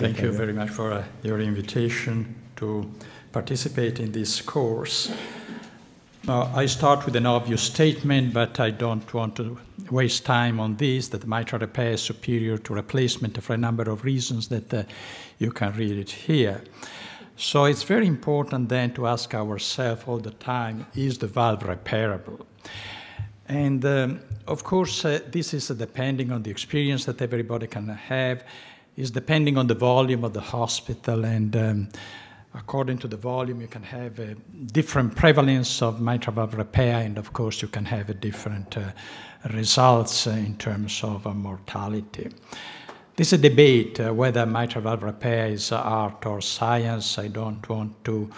Thank you very much for uh, your invitation to participate in this course. Now, I start with an obvious statement, but I don't want to waste time on this, that the mitral repair is superior to replacement for a number of reasons that uh, you can read it here. So it's very important then to ask ourselves all the time, is the valve repairable? And um, of course, uh, this is uh, depending on the experience that everybody can have, is depending on the volume of the hospital, and um, according to the volume, you can have a different prevalence of mitral valve repair, and of course, you can have a different uh, results in terms of uh, mortality. This is a debate uh, whether mitral valve repair is art or science. I don't want to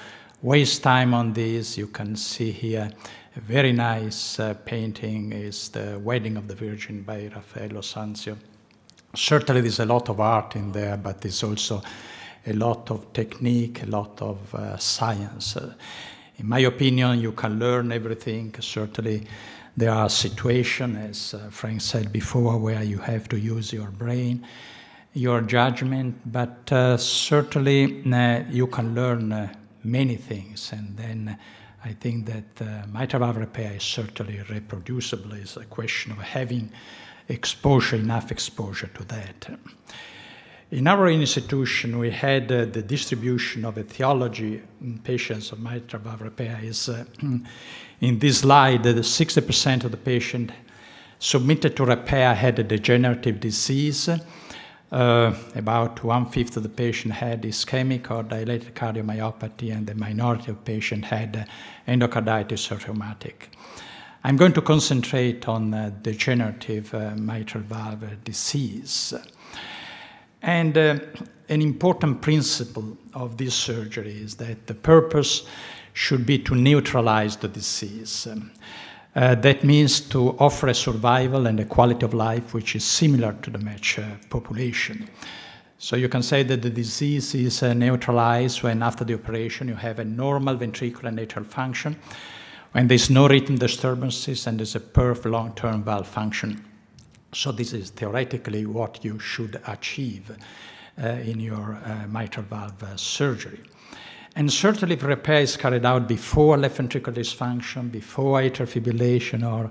waste time on this. You can see here a very nice uh, painting is the Wedding of the Virgin by Raffaello Sanzio. Certainly there's a lot of art in there, but there's also a lot of technique, a lot of uh, science. Uh, in my opinion, you can learn everything. Certainly there are situations, as uh, Frank said before, where you have to use your brain your judgment, but uh, certainly uh, you can learn uh, many things. And then I think that uh, mitral valve repair is certainly reproducible. It's a question of having exposure, enough exposure to that. In our institution, we had uh, the distribution of etiology in patients of mitral valve repair is uh, in this slide, that 60% of the patient submitted to repair had a degenerative disease. Uh, about one fifth of the patient had ischemic or dilated cardiomyopathy, and the minority of patients had uh, endocarditis or rheumatic. I'm going to concentrate on uh, degenerative uh, mitral valve disease. And uh, an important principle of this surgery is that the purpose should be to neutralize the disease. Um, uh, that means to offer a survival and a quality of life which is similar to the match uh, population. So you can say that the disease is uh, neutralized when after the operation you have a normal ventricular atrial function, when there's no rhythm disturbances and there's a perfect long-term valve function. So this is theoretically what you should achieve uh, in your uh, mitral valve uh, surgery. And certainly if repair is carried out before left ventricular dysfunction, before atrial fibrillation or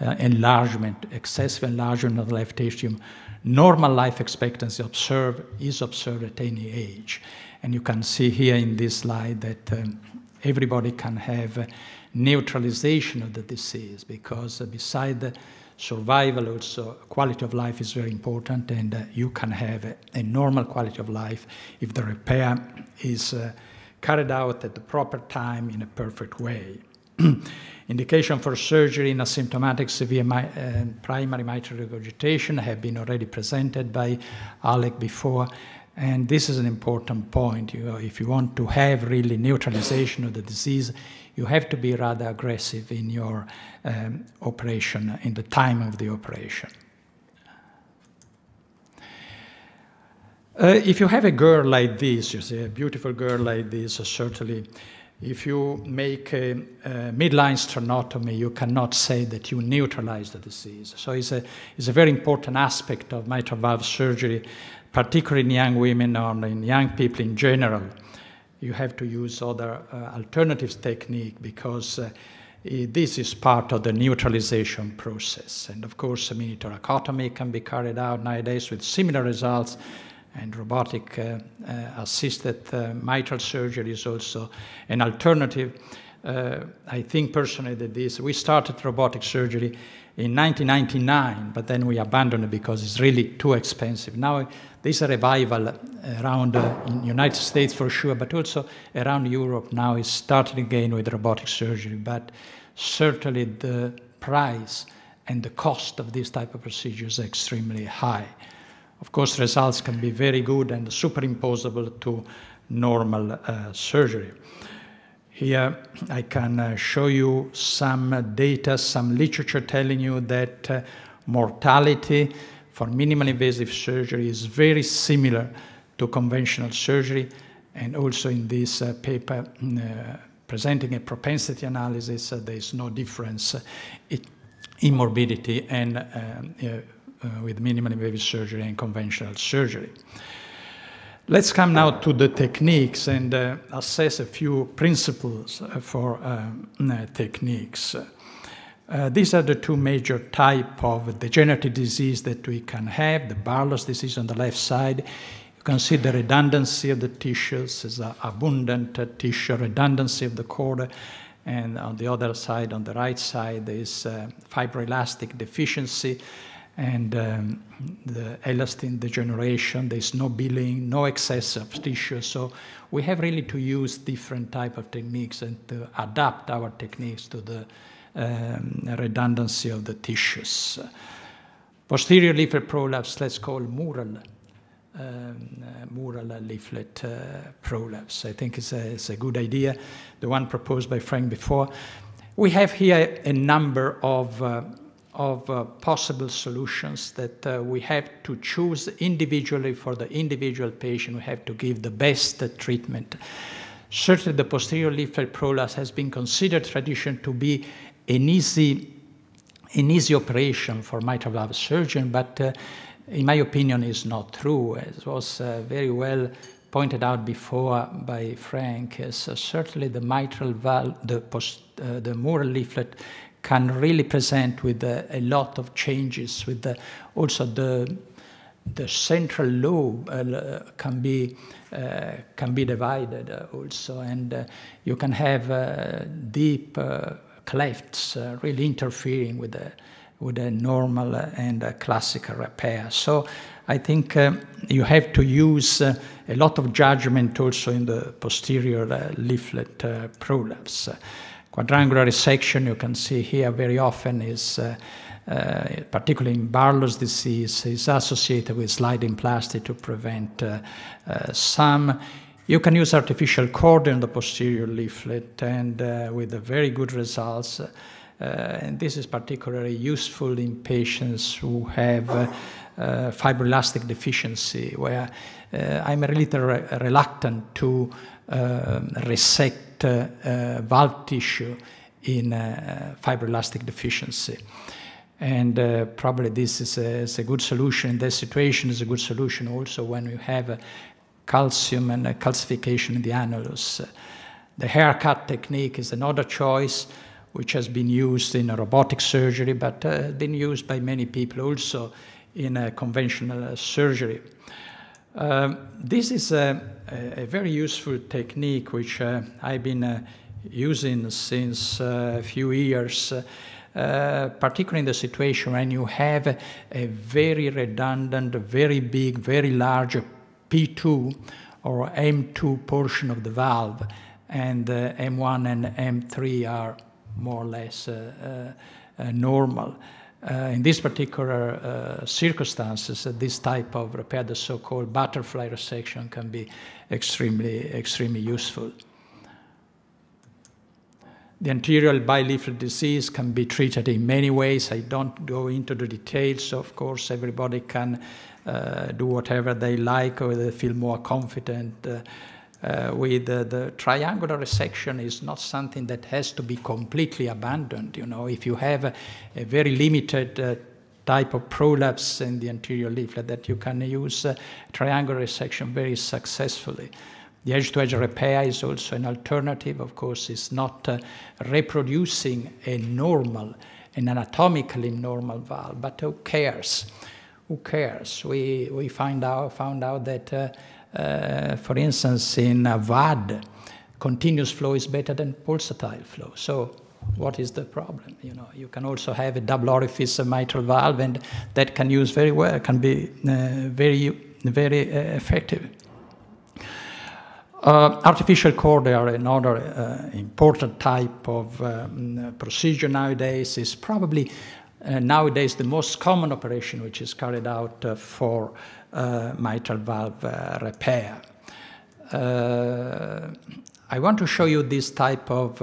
uh, enlargement, excessive enlargement of the left atrium, normal life expectancy observed is observed at any age. And you can see here in this slide that um, everybody can have neutralization of the disease because beside the survival also quality of life is very important and uh, you can have a, a, normal quality of life if the repair is uh, carried out at the proper time in a perfect way. Indication for surgery in asymptomatic severe mi- uh, primary mitral regurgitation have been already presented by Alec before, and this is an important point. You know, if you want to have really neutralization of the disease, you have to be rather aggressive in your um, operation, in the time of the operation. Uh, if you have a girl like this, you see, a beautiful girl like this, uh, certainly, if you make a, a, midline sternotomy, you cannot say that you neutralize the disease. So it's a, it's a very important aspect of mitral valve surgery, particularly in young women or in young people in general. You have to use other uh, alternatives technique because uh, this is part of the neutralization process. And of course, a mini thoracotomy can be carried out nowadays with similar results and robotic uh, uh, assisted uh, mitral surgery is also an alternative. I think personally that this, we started robotic surgery in 1999, but then we abandoned it because it's really too expensive. Now there's a revival around uh, United States for sure, but also around Europe now is starting again with robotic surgery. But certainly the price and the cost of this type of procedures is extremely high. Of course, results can be very good and superimposable to normal uh, surgery. Here I can uh, show you some data, some literature telling you that uh, mortality for minimally invasive surgery is very similar to conventional surgery. And also in this uh, paper, mm, presenting a propensity analysis, there is no difference in morbidity and with minimally invasive surgery and conventional surgery. Let's come now to the techniques and uh, assess a few principles uh, for um, uh, techniques. Uh, these are the two major type of degenerative disease that we can have. The Barlow's disease on the left side. You can see the redundancy of the tissues is abundant uh, tissue redundancy of the cord. And on the other side, on the right side, is uh, fibroelastic deficiency and um, the elastin degeneration. There's no billing, no excess of tissue. So we have really to use different type of techniques and to adapt our techniques to the um, redundancy of the tissues. Posterior leaflet prolapse, let's call mural. Um, uh, mural leaflet uh, prolapse. I think it's a, it's a good idea, the one proposed by Frank before. We have here a number of uh, of uh, possible solutions that uh, we have to choose individually for the individual patient. We have to give the best uh, treatment. Certainly, the posterior leaflet prolapse has been considered tradition to be an easy, an easy operation for mitral valve surgeon, but uh, in my opinion, is not true. As was uh, very well pointed out before by Frank, is uh, certainly the mitral valve, the, post, the leaflet can really present with a, lot of changes. With the, also the the central lobe uh, can be uh, can be divided uh, also, and uh, you can have uh, deep uh, clefts really interfering with the with a normal and classical repair. So I think you have to use a lot of judgment also in the posterior leaflet prolapse. Quadrangular resection, you can see here very often is, uh, uh, particularly in Barlow's disease, is associated with sliding plastic to prevent uh, uh SAM. You can use artificial cord in the posterior leaflet and uh, with very good results. Uh, and this is particularly useful in patients who have fibroelastic deficiency, where I'm a little re reluctant to um, resect valve tissue in uh, fibroelastic deficiency. And uh, probably this is a, is a, good solution in this situation, is a good solution also when you have calcium and calcification in the annulus. The haircut technique is another choice which has been used in robotic surgery, but uh, been used by many people also in conventional surgery. Um, this is a, a, very useful technique which uh, I've been uh, using since uh, a few years, uh, particularly in the situation when you have a, a very redundant, very big, very large P2 or M2 portion of the valve, and uh, M1 and M3 are more or less normal. Uh, in these particular uh, circumstances, uh, this type of repair, the so-called butterfly resection, can be extremely, extremely useful. The anterior bileaflet disease can be treated in many ways. I don't go into the details. Of course, everybody can uh, do whatever they like or they feel more confident uh, uh, with uh, the triangular resection is not something that has to be completely abandoned. You know, if you have a, a very limited uh, type of prolapse in the anterior leaflet, that you can use uh, triangular resection very successfully. The edge-to-edge -edge repair is also an alternative. Of course, it's not uh, reproducing a normal, an anatomically normal valve, but who cares? Who cares? We, we find out, found out that uh, for instance, in a VAD, continuous flow is better than pulsatile flow. So what is the problem? You know, you can also have a double orifice mitral valve, and that can use very well, can be uh, very, very uh, effective. Uh, artificial cord are another uh, important type of um, procedure nowadays. is probably uh, nowadays the most common operation which is carried out for uh, mitral valve uh, repair. Uh, I want to show you this type of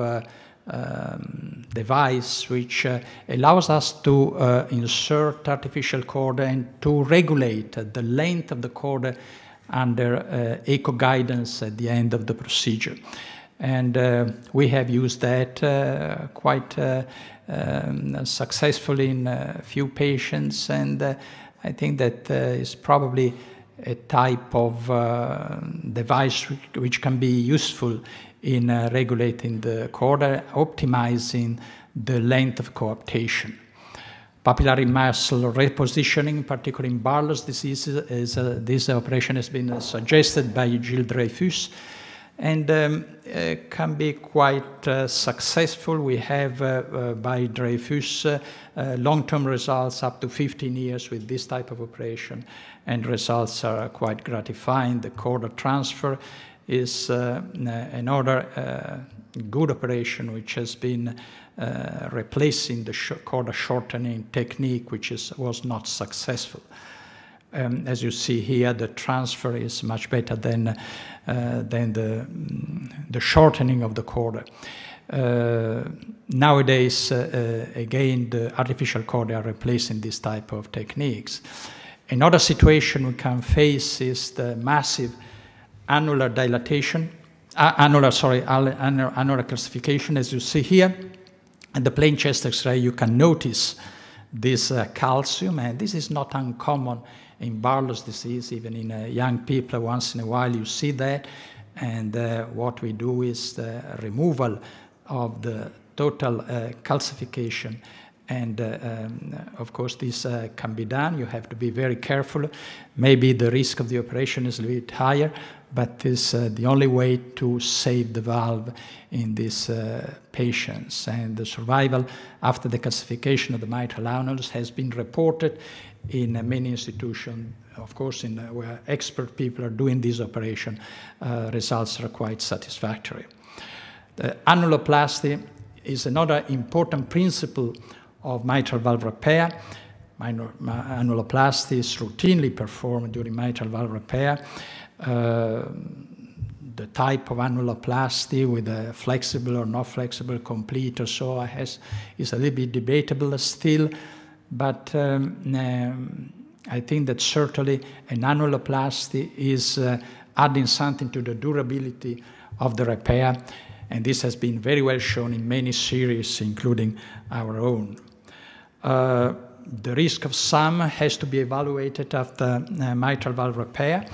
um, device which uh, allows us to uh, insert artificial cord and to regulate the length of the cord under uh, echo guidance at the end of the procedure. And we have used that quite um, successfully in a few patients and I think that uh, is probably a type of uh, device which, can be useful in uh, regulating the chorda, optimizing the length of coaptation. Papillary muscle repositioning, particularly in Barlow's disease, is, uh, this operation has been suggested by Gilles Dreyfus and um, uh, can be quite uh, successful. We have uh, uh by Dreyfus uh, uh, long-term results up to 15 years with this type of operation, and results are quite gratifying. The chordal transfer is another good operation which has been replacing the sh chordal shortening technique, which is, was not successful. Um, as you see here, the transfer is much better than, uh, than the, the shortening of the cord. Uh, nowadays, uh, uh, again, the artificial cord are replacing this type of techniques. Another situation we can face is the massive annular dilatation, uh, annular, sorry, annular, annular calcification, as you see here. In the plain chest X-ray, you can notice this uh, calcium, and this is not uncommon in Barlow's disease, even in uh, young people, once in a while you see that. And uh, what we do is the removal of the total uh, calcification. And uh, um, of course, this uh, can be done. You have to be very careful. Maybe the risk of the operation is a little bit higher, but this is uh, the only way to save the valve in these patients. And the survival after the calcification of the mitral annulus has been reported in many institutions, of course, in where expert people are doing this operation, uh, results are quite satisfactory. The annuloplasty is another important principle of mitral valve repair. Annuloplasty is routinely performed during mitral valve repair. Uh, the type of annuloplasty with a flexible or not flexible, complete or so has, is a little bit debatable still. But um, um, I think that certainly an annuloplasty is uh, adding something to the durability of the repair, and this has been very well shown in many series, including our own. Uh, the risk of SAM has to be evaluated after uh, mitral valve repair.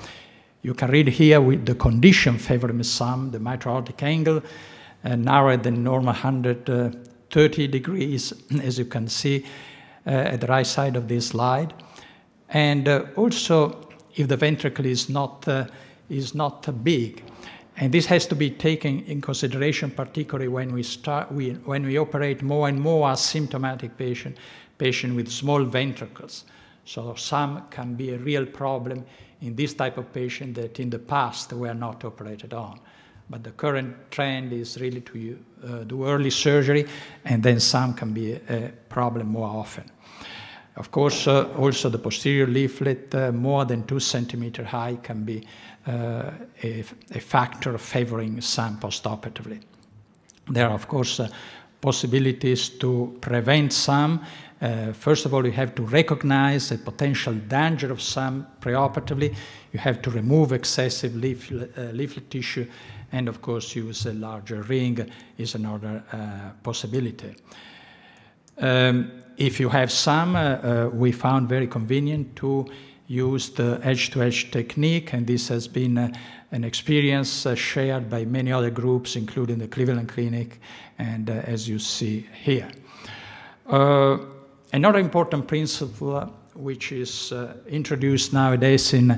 You can read here with the condition favoring SAM, the mitral aortic angle, uh, narrower than normal 130 degrees, as you can see, uh, at the right side of this slide. And uh, also, if the ventricle is not, uh, is not big, and this has to be taken in consideration, particularly when we start, we, when we operate more and more asymptomatic patient, patient with small ventricles. So SAM can be a real problem in this type of patient that in the past were not operated on. But the current trend is really to uh, do early surgery, and then SAM can be a, problem more often. Of course, uh, also the posterior leaflet, uh, more than two centimeter high, can be uh, a, a, factor favoring SAM postoperatively. There are, of course, uh, possibilities to prevent SAM. Uh, first of all, you have to recognize the potential danger of SAM preoperatively. You have to remove excessive leaflet, uh, leaflet tissue, and of course, use a larger ring is another possibility. Um, if you have SAM, uh, uh, we found very convenient to use the edge-to-edge technique, and this has been uh, an experience uh, shared by many other groups, including the Cleveland Clinic, and uh, as you see here. Uh, another important principle which is introduced nowadays in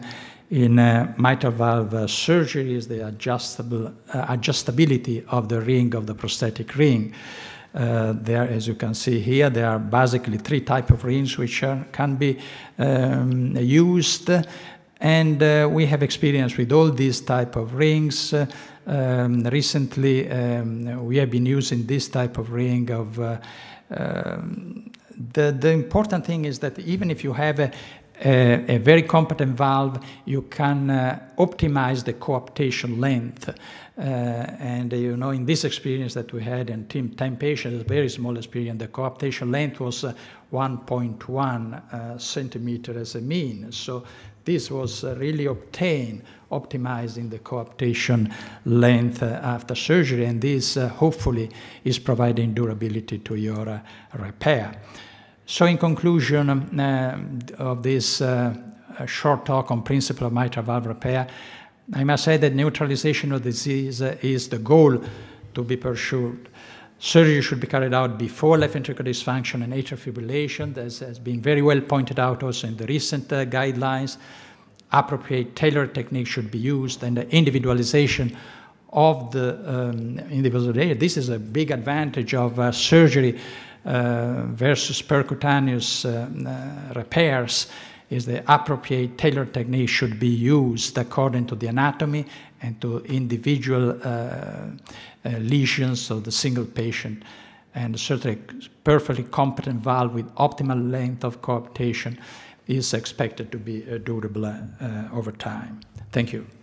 in mitral valve surgery is the adjustable adjustability of the ring of the prosthetic ring. Uh, there, as you can see here, there are basically three type of rings which are, can be um, used, and uh, we have experience with all these type of rings. Uh, um, recently, um, we have been using this type of ring of. Uh, um, the, the important thing is that even if you have a, a, very competent valve, you can uh, optimize the coaptation length. Uh, and uh, you know, in this experience that we had in team 10 patients, a very small experience, the coaptation length was uh, 1.1 centimeter as a mean. So this was really obtained optimizing the coaptation length after surgery, and this hopefully is providing durability to your repair. So in conclusion uh, of this uh, short talk on principle of mitral valve repair. I must say that neutralization of disease is the goal to be pursued. Surgery should be carried out before left ventricular dysfunction and atrial fibrillation, as has been very well pointed out also in the recent uh, guidelines. Appropriate tailored techniques should be used, and the individualization of the um, individual data. This is a big advantage of uh, surgery uh, versus percutaneous uh, uh, repairs is the appropriate tailored technique should be used according to the anatomy and to individual uh, uh, lesions of the single patient. And certainly perfectly competent valve with optimal length of coaptation is expected to be durable over time. Thank you.